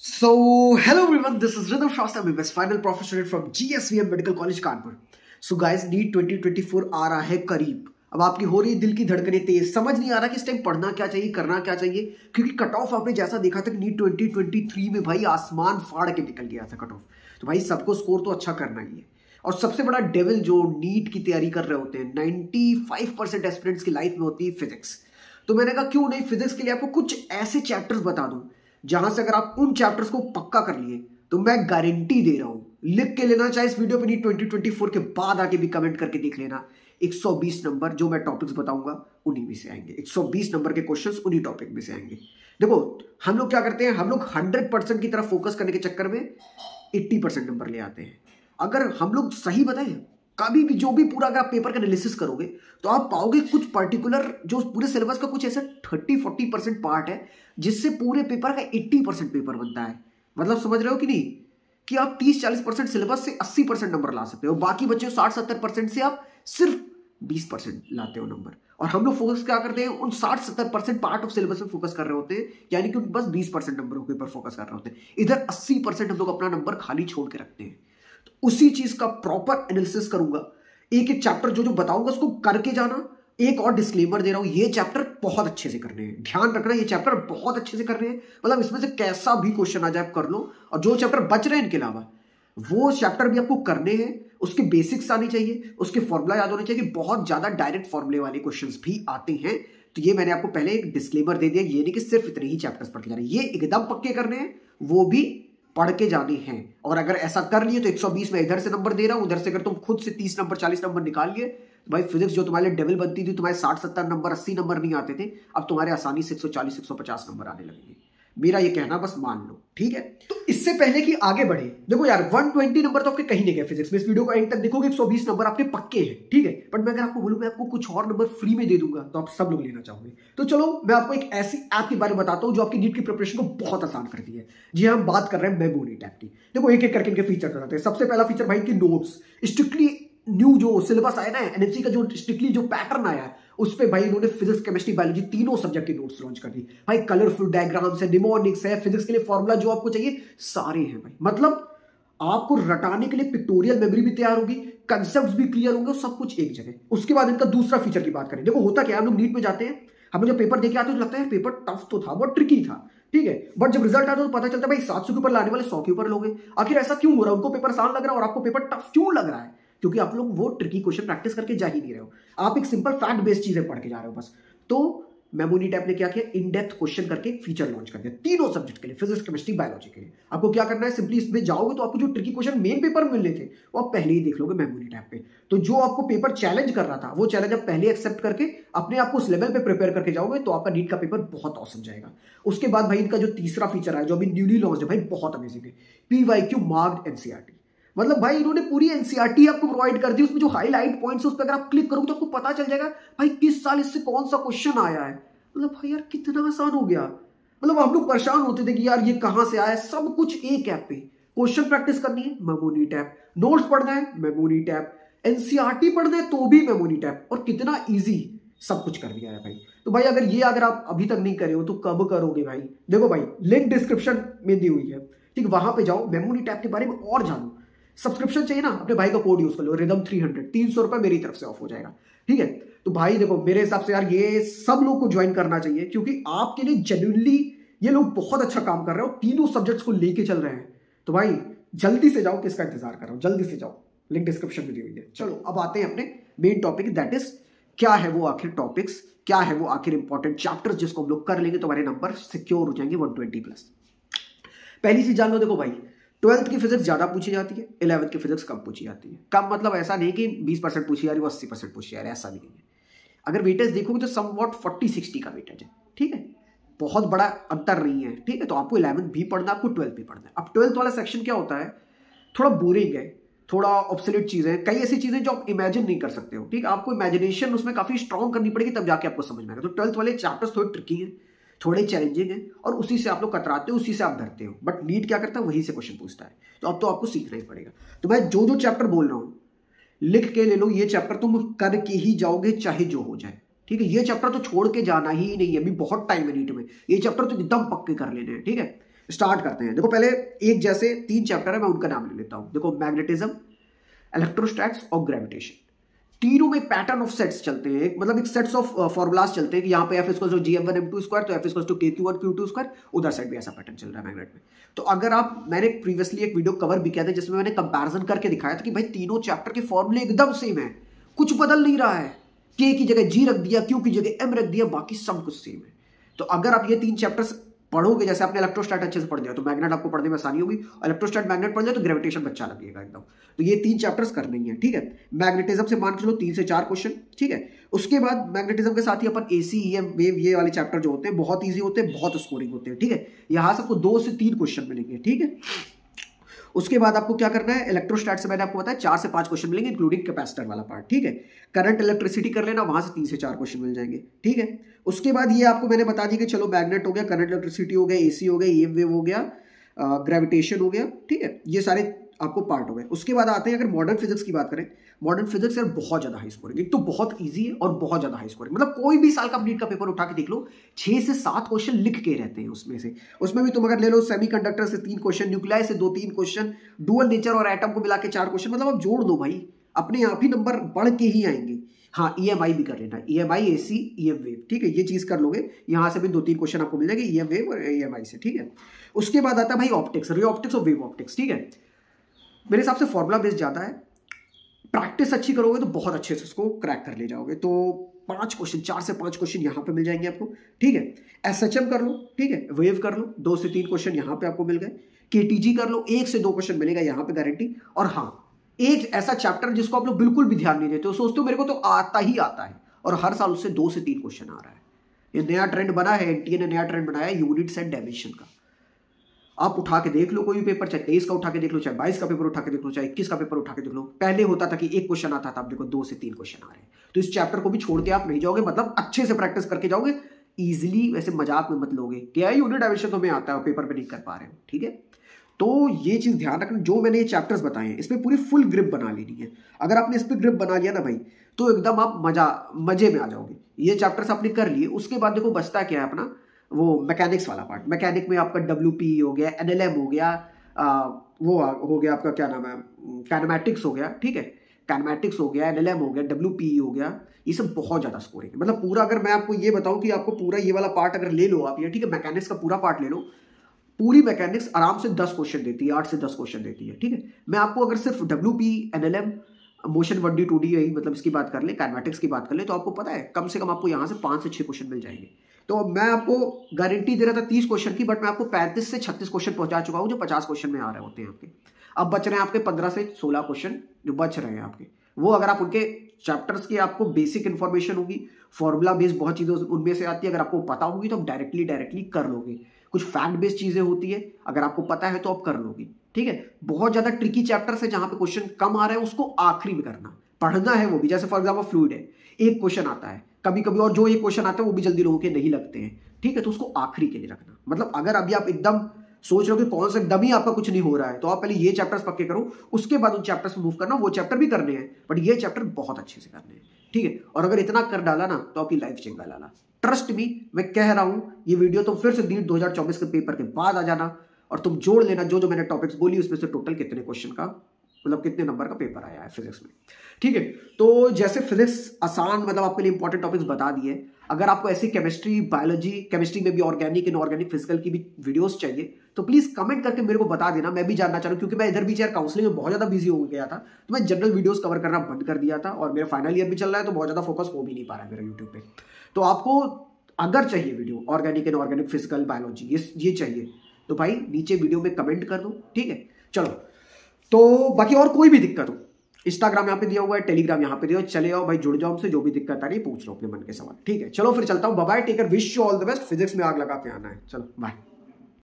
So, hello everyone, this is Rhythm Shasta, my best final prof from GSVM Medical College Kanpur. So guys, NEET 2024 आ रहा है करीब। अब आपकी हो रही दिल की धड़कने तेज। समझ नहीं आ रहा कि इस टाइम पढ़ना क्या चाहिए करना क्या चाहिए क्योंकि कट ऑफ़ आपने जैसा देखा था नीट 2023 में भाई आसमान फाड़ के निकल गया था कट ऑफ़ तो भाई सबको स्कोर तो अच्छा करना ही है। और सबसे बड़ा डेविल जो नीट की तैयारी कर रहे होते हैं 95 परसेंट की लाइफ में होती है फिजिक्स तो मैंने कहा क्यों नहीं? फिजिक्स के लिए आपको कुछ ऐसे चैप्टर्स बता दूँ। जहाँ से अगर आप उन चैप्टर्स को पक्का कर लिए तो मैं गारंटी दे रहा हूँ। लिख के लेना, चाहे इस वीडियो पे नहीं 2024 के बाद आके भी कमेंट करके देख लेना। 120 नंबर जो मैं टॉपिक्स बताऊँगा, उन्हीं में से आएँगे। 120 नंबर के क्वेश्चंस उन्हीं टॉपिक में से आएँगे। देखो, हम लोग क्या करते हैं, हम लोग 100 परसेंट की तरफ़ फोकस करने के चक्कर में 80 परसेंट नंबर ले आते हैं। अगर हम लोग सही बताएँ कभी भी जो भी पूरा अगर आप पेपर का एनालिसिस करोगे तो आप पाओगे कुछ पर्टिकुलर जो पूरे सिलेबस का कुछ ऐसा थर्टी फोर्टी परसेंट पार्ट है, जिससे पूरे पेपर का एट्टी परसेंट पेपर बनता है। मतलब समझ रहे हो कि नहीं? कि आप तीस, चालीस परसेंट सिलेबस से अस्सी परसेंट नंबर ला सकते हो, बाकी बच्चे साठ, सत्तर परसेंट से आप सिर्फ़ बीस परसेंट लाते हो नंबर और हम लोग फोकस क्या करते हैं? उन साठ, सत्तर परसेंट पार्ट ऑफ़ सिलेबस में फोकस कर रहे होते हैं, यानी कि बस बीस परसेंट नंबर के ऊपर फोकस कर रहे होते हैं। इधर अस्सी परसेंट हम लोग अपना नंबर खाली छोड़ के रखते हैं। उसी चीज़ का प्रॉपर एनालिसिस करूँगा। एक एक चैप्टर जो जो बताऊँगा, उसको करके जाना। एक और डिस्क्लेमर दे रहा हूँ, ये चैप्टर बहुत अच्छे से करने हैं। ध्यान रखना, ये चैप्टर बहुत अच्छे से करने हैं। मतलब इसमें से कैसा भी क्वेश्चन आ जाए, आप कर लो। और जो चैप्टर बच रहे हैं इनके अलावा, वो चैप्टर भी आपको करने हैं। उसके बेसिक्स आने चाहिए। उसके फॉर्मूला याद होने चाहिए बहुत ज़्यादा डायरेक्ट फॉर्मूले वाले क्वेश्चन भी आते हैं। तो ये मैंने आपको पहले एक डिस्क्लेमर दे दिया, ये नहीं कि सिर्फ़ इतने ही चैप्टर्स पढ़ के जाने ये एकदम पक्के करने हैं, वो भी पढ़ के जाने हैं। और अगर ऐसा कर लिए तो 120 में इधर से नंबर दे रहा हूँ, उधर से अगर तुम खुद से 30 नंबर 40 नंबर निकाल लिए तो भाई फिजिक्स जो तुम्हारे डेवल बनती थी, तुम्हारे 60 70 नंबर 80 नंबर नहीं आते थे, अब तुम्हारे आसानी से 140 150 नंबर आने लगेंगे। मेरा ये कहना बस मान लो, ठीक है? तो इससे पहले कि आगे बढ़े, देखो यार 120 नंबर तो आपके कहीं नहीं गए फिजिक्स में, इस वीडियो को एंड तक देखोगे 120 नंबर आपके पक्के हैं, ठीक है? बट मैं अगर आपको बोलूँ, मैं आपको कुछ और नंबर फ्री में दे दूँगा तो आप सब लोग लेना चाहोगे। तो चलो, मैं आपको एक ऐसी ऐप के बारे में बताता हूँ, जो आपकी नीट की प्रिपरेशन को बहुत आसान करती है। जी हम बात कर रहे हैं मेमोरी टैप की। देखो एक एक करके इनके फीचर बताते हैं। सबसे पहला फीचर भाई की नोट्स स्ट्रिक्टली न्यू जो सिलेबस आया ना एनएमसी का जो स्ट्रिक्टली जो पैटर्न आया है उस पर भाई इन्होंने फिजिक्स केमिस्ट्री बायोलॉजी तीनों सब्जेक्ट के नोट्स लॉन्च कर दी भाई कलरफुल डायग्राम्स है निमोनिक्स है फिजिक्स के लिए फॉर्मूला जो आपको चाहिए, सारे हैं भाई। मतलब आपको रटाने के लिए पिक्टोरियल मेमोरी भी तैयार होगी कंसेप्ट भी क्लियर होंगे सब कुछ एक जगह। उसके बाद इनका दूसरा फीचर की बात करें। देखो, होता क्या हम लोग नीट में जाते हैं, हम लोग जब पेपर देखे आते हैं तो लगता है पेपर टफ तो था, बहुत ट्रिकी था, ठीक है? बट जब रिज़ल्ट आता है तो पता चलता है, भाई सात सौ के ऊपर लाने वाले सौ के ऊपर लोग आखिर ऐसा क्यों हो रहा है? उनको पेपर आसान लग रहा है और आपको पेपर टफ क्यों लग रहा है? क्योंकि आप लोग वो ट्रिकी क्वेश्चन प्रैक्टिस करके जा ही नहीं रहे हो। आप एक सिंपल फैक्ट बेस्ड चीज़ें पढ़ के जा रहे हो बस। तो मेमोनी टैप ने क्या किया? इन डेप्थ क्वेश्चन करके फीचर लॉन्च कर दिया। तीनों सब्जेक्ट के लिए फिजिक्स केमिस्ट्री बायोलॉजी के लिए। आपको क्या करना है? सिंपली इसमें जाओगे तो आपको जो ट्रिकी क्वेश्चन मेन पेपर मिलने थे, वो आप पहले ही देख लोगे मेमोनी टैप पे। तो जो आपको पेपर चैलेंज कर रहा था, वो चैलेंज आप पहले एक्सेप्ट करके अपने आप को उस लेवल पे प्रिपेयर करके जाओगे तो आपका नीट का पेपर बहुत औसम जाएगा। उसके बाद भाई इनका जो तीसरा फीचर है जो अभी न्यूली लॉन्च है, भाई बहुत अमेजिंग है। P Y Q marked NCERT मतलब भाई इन्होंने पूरी एनसीआरटी आपको प्रोवाइड कर दी, उसमें जो हाईलाइट पॉइंट्स उस पर अगर आप क्लिक करोगे तो आपको पता चल जाएगा, भाई किस साल इससे कौन सा क्वेश्चन आया है। मतलब भाई यार कितना आसान हो गया। मतलब हम लोग परेशान होते थे कि यार ये कहाँ से आया सब कुछ एक ऐप पे। क्वेश्चन प्रैक्टिस करनी है मेमोनी टैप नोट्स पढ़ना है मेमोनी टैप एनसीआरटी पढ़ना है तो भी मेमोनी टैप और कितना ईजी सब कुछ कर दिया है भाई। तो भाई अगर ये अगर आप अभी तक नहीं करे हो तो कब करोगे भाई? देखो भाई लिंक डिस्क्रिप्शन में दी हुई है। ठीक, वहाँ पे जाओ मेमोनी टैप के बारे में और जानो। सब्सक्रिप्शन चाहिए ना, अपने भाई का कोड यूज़ कर लो रिदम थ्री हंड्रेड तीन सौ रुपए मेरी तरफ़ से ऑफ़ हो जाएगा। ठीक है? तो भाई देखो, मेरे हिसाब से यार ये सब लोग को ज्वाइन करना चाहिए, क्योंकि आपके लिए जेन्यूनली ये लोग बहुत अच्छा काम कर रहे हो तीनों सब्जेक्ट्स को लेके चल रहे हैं। तो भाई, जल्दी से जाओ, किसका इंतज़ार कर रहा हूँ? जल्दी से जाओ। लिंक डिस्क्रिप्शन में दी हुई है। चलो, अब आते हैं अपने मेन टॉपिक दैट इज़ क्या है वो आखिर टॉपिक्स क्या है वो आखिर इंपॉर्टेंट चैप्टर्स जिसको हम लोग कर लेंगे? तो हमारे नंबर सिक्योर हो जाएँगे 120 प्लस पहली चीज़ जान लो, देखो भाई ट्वेल्थ की फिजिक्स ज़्यादा पूछी जाती है, इलेवंथ की फिजिक्स कम पूछी जाती है। कम मतलब ऐसा नहीं कि बीस परसेंट पूछी जा रही है अस्सी परसेंट पूछी जा रही है, ऐसा नहीं है। अगर वेटेज देखोगे तो सम वॉट फोर्टी सिक्सटी का वेटेज है, ठीक है? बहुत बड़ा अंतर नहीं है, ठीक है? तो आपको इलेवंथ भी पढ़ना है, आपको ट्वेल्थ भी पढ़ना है। अब ट्वेल्थ वाला सेक्शन क्या होता है? थोड़ा बोरिंग है, थोड़ा ऑप्सलेट चीज़ें कई ऐसी चीज़ें जो आप इमेजिन नहीं कर सकते हो, ठीक है? आपको इमेजिनेशन उसमें काफ़ी स्ट्रॉन्ग करनी पड़ेगी, तब जाके आपको समझ में आएगा। तो ट्वेल्थ वाले चैप्टर्स थोड़े ट्रिकी हैं। थोड़े चैलेंजिंग है और उसी से आप लोग कतराते हो, उसी से आप डरते हो। बट नीट क्या करता है? वही से क्वेश्चन पूछता है। तो अब तो आपको सीखना ही पड़ेगा। तो मैं जो जो चैप्टर बोल रहा हूँ, लिख के ले लो, ये चैप्टर तुम करके ही जाओगे, चाहे जो हो जाए। ठीक है? ये चैप्टर तो छोड़ के जाना ही नहीं है। अभी बहुत टाइम है नीट में। ये चैप्टर तो एकदम पक्के कर लेने हैं। ठीक है? स्टार्ट करते हैं। देखो, पहले एक जैसे तीन चैप्टर है, मैं उनका नाम ले लेता हूँ। देखो मैग्नेटिज्म इलेक्ट्रोस्टैक्स और ग्रेविटेशन तीनों में पैटर्न ऑफ़ सेट्स चलते हैं। मतलब एक सेट्स ऑफ़ फॉर्मुलाज चलते हैं कि यहाँ पे एफ़ इसको G M one M two square तो एफ़ इसको two K Q one Q two square उधर साइड भी ऐसा पैटर्न चल रहा है मैग्नेट में। तो अगर आप, मैंने प्रीवियसली एक वीडियो कवर भी किया था, जिसमें मैंने कंपैरिजन करके दिखाया था कि भाई तीनों चैप्टर के फॉर्मुले एकदम सेम है। कुछ बदल नहीं रहा है। के की जगह जी रख दिया क्यू की जगह एम रख दिया, बाकी सब कुछ सेम है। तो अगर आप ये तीन चैप्टर्स पढ़ोगे, जैसे आपने इलेक्ट्रोस्टैट अच्छे से पढ़ दिया तो मैग्नेट आपको पढ़ने में आसानी होगी इलेक्ट्रोस्टैट मैग्नेट पढ़ जाए तो ग्रेविटेशन बच्चा लगेगा एकदम। तो ये तीन चैप्टर्स करने ही है ठीक है? मैग्नेटिज्म से मान के चलो तीन से चार क्वेश्चन ठीक है? उसके बाद मैग्नेटिज्म के साथ ही अपन ए सी एम वेव ये वाले चैप्टर जो होते हैं, बहुत ईजी होते हैं, बहुत स्कोरिंग होते हैं, ठीक है? यहाँ से आपको दो से तीन क्वेश्चन मिलेंगे, ठीक है? उसके बाद आपको क्या करना है? इलेक्ट्रोस्टैट से मैंने आपको बताया, चार से पाँच क्वेश्चन मिलेंगे इंक्लूडिंग कैपेसिटर वाला पार्ट ठीक है? करंट इलेक्ट्रिसिटी कर लेना, वहाँ से तीन से चार क्वेश्चन मिल जाएँगे, ठीक है? उसके बाद ये आपको मैंने बता दी कि चलो मैग्नेट हो गया करंट इलेक्ट्रिसिटी हो गया एसी हो गया ईएम वेव हो गया ग्रेविटेशन हो गया, ठीक है? ये सारे आपको पार्ट हो गए उसके बाद आते हैं अगर मॉडर्न फिजिक्स की बात करें मॉडर्न फिजिक्स यार बहुत ज़्यादा हाई स्कोरिंग एक तो बहुत ईजी है और बहुत ज़्यादा हाई स्कोरिंग मतलब कोई भी साल का नीट का पेपर उठा के देख लो, छह से सात क्वेश्चन लिख के रहते हैं उसमें से। उसमें भी तुम अगर ले लो सेमीकंडक्टर से तीन क्वेश्चन न्यूक्लियाई से दो तीन क्वेश्चन डुअल नेचर और एटम को मिला के चार क्वेश्चन मतलब आप जोड़ दो भाई। अपने आप ही नंबर बढ़ के ही आएँगे। हाँ ई e भी कर लेना। E M I A C E M wave ठीक है, ये चीज़ कर लोगे। यहाँ से भी दो तीन क्वेश्चन आपको मिल जाएँगे ई एम वेव और ई एम आई से। ठीक है? उसके बाद आता है भाई ऑप्टिक्स रे ऑप्टिक्स और वेव ऑप्टिक्स ठीक है? मेरे हिसाब से फॉर्मुला बेस्ड ज़्यादा है। प्रैक्टिस अच्छी करोगे तो बहुत अच्छे से उसको क्रैक कर ले जाओगे। तो पाँच क्वेश्चन चार से पाँच क्वेश्चन यहाँ पे मिल जाएँगे आपको। ठीक है? एस एच एम कर लो, ठीक है? वेव कर लो, दो से तीन क्वेश्चन यहाँ पे आपको मिल गए। के टी जी कर लो, एक से दो क्वेश्चन मिलेगा यहाँ पे गारंटी और हाँ एक ऐसा चैप्टर जिसको आप लोग बिल्कुल भी ध्यान नहीं देते हो, सोचते हो मेरे को तो आता ही आता है। और हर साल उससे दो से तीन क्वेश्चन आ रहा है। ये नया ट्रेंड बना है एनटीए ने नया ट्रेंड बनाया यूनिट्स एंड डायमेंशन का। आप उठा के देख लो, कोई भी पेपर चाहे तेईस का उठा के देख लो, चाहे बाईस का पेपर उठा के देख लो, चाहे इक्कीस का पेपर उठा के देख लो। पहले होता था कि एक क्वेश्चन आता था आप देखो दो से तीन क्वेश्चन आ रहे हैं। तो इस चैप्टर को भी छोड़ के आप नहीं जाओगे मतलब अच्छे से प्रैक्टिस करके जाओगे इजिली वैसे मज़ाक में मत लोगे क्या यूनिट डायमेंशन तो मैं आता है पेपर पे नहीं कर पा रहे हो, ठीक है? तो ये चीज़ ध्यान रखना, जो मैंने ये चैप्टर्स बताए हैं, इसमें पूरी फुल ग्रिप बना लेनी है। अगर आपने इस पर ग्रिप बना लिया ना भाई तो एकदम आप मज़ा, मज़े में आ जाओगे। ये चैप्टर्स आपने कर लिए, उसके बाद देखो बचता क्या है अपना? वो मैकेनिक्स वाला पार्ट मैकेनिक में आपका डब्ल्यूपीई हो गया एनएलएम हो गया आ, वो हो गया आपका क्या नाम है? कैनमेटिक्स हो गया ठीक है? कैनमेटिक्स हो गया एनएलएम हो गया डब्ल्यूपीई हो गया ये सब बहुत ज़्यादा स्कोरिंग है। मतलब पूरा अगर मैं आपको ये बताऊँ कि आपको पूरा ये वाला पार्ट अगर ले लो आप ये ठीक है मैकेनिक्स का पूरा पार्ट ले लो पूरी मैकेनिक्स आराम से दस क्वेश्चन देती है आठ से दस क्वेश्चन देती है ठीक है? मैं आपको अगर सिर्फ़ W P N L M motion one D two D मतलब इसकी बात कर ले कैनमेटिक्स की बात कर ले तो आपको पता है कम से कम आपको यहाँ से पाँच से छः क्वेश्चन मिल जाएँगे। तो मैं आपको गारंटी दे रहा था तीस क्वेश्चन की बट मैं आपको पैंतीस से छत्तीस क्वेश्चन पहुँचा चुका हूँ जो पचास क्वेश्चन में आ रहे होते हैं आपके। अब बच रहे हैं आपके पंद्रह से सोलह क्वेश्चन जो बच रहे हैं आपके। वो अगर आप उनके चैप्टर्स की आपको बेसिक इन्फॉर्मेशन होगी फॉर्मूला बेस्ड बहुत चीज़ें उनमें से आती है, अगर आपको पता होगी तो आप डायरेक्टली डायरेक्टली कर लोगे। कुछ फैक्ट बेस्ड चीज़ें होती है, अगर आपको पता है तो आप कर लोगे। ठीक है? बहुत ज़्यादा ट्रिकी चैप्टर्स है जहाँ पे क्वेश्चन कम आ रहे हैं, उसको आखिरी में करना। पढ़ना है वो भी, जैसे फॉर एग्ज़ाम्पल फ्लूड है। एक क्वेश्चन आता है कभी कभी और जो ये क्वेश्चन आते हैं, वो भी जल्दी लोगों के नहीं लगते हैं। ठीक है तो उसको आखिरी के लिए रखना। मतलब अगर अभी आप एकदम सोच रहे हो कि कौन सा, एकदम ही आपका कुछ नहीं हो रहा है तो आप पहले ये चैप्टर्स पक्के करो, उसके बाद उन चैप्टर्स में मूव करना, वो चैप्टर भी करने हैं बट ये चैप्टर बहुत अच्छे से करने हैं। ठीक है, और अगर इतना कर डाला ना तो आपकी लाइफ चेंज डाला। ट्रस्ट मी मैं कह रहा हूँ, ये वीडियो तो फिर से नीट 2024 के पेपर के बाद आ जाना, और तुम जोड़ लेना जो जो मैंने टॉपिक्स बोली, उसमें से टोटल कितने क्वेश्चन का? मतलब कितने नंबर का पेपर आया है फिजिक्स में। ठीक है तो जैसे फिजिक्स आसान मतलब आपके लिए इंपॉर्टेंट टॉपिक्स बता दिए। अगर आपको ऐसी केमिस्ट्री बायोलॉजी केमिस्ट्री में भी ऑर्गेनिक इनऑर्गेनिक फ़िज़िकल की भी वीडियोस चाहिए तो प्लीज़ कमेंट करके मेरे को बता देना। मैं भी जानना चाह क्योंकि मैं इधर भी यार काउंसलिंग में बहुत ज़्यादा बिज़ी हो गया था तो मैं जनरल वीडियोस कवर करना बंद कर दिया था, और मेरा फाइनल ईयर भी चल रहा है तो बहुत ज़्यादा फोकस हो भी नहीं पा रहा है मेरा यूट्यूब पे। तो आपको अगर चाहिए video organic inorganic physical biology ये ये चाहिए तो भाई नीचे वीडियो में कमेंट कर दो, ठीक है? चलो तो बाकी और कोई भी दिक्कत हो इंस्टाग्राम यहाँ पे दिया हुआ है टेलीग्राम यहाँ पे दिया चले आओ भाई, जुड़ जाओ हमसे, जो भी दिक्कत आ रही पूछ लो अपने मन के सवाल। ठीक है, चलो फिर चलता हूँ bye take care wish you all the best physics में आग लगा के आना है, चलो बाय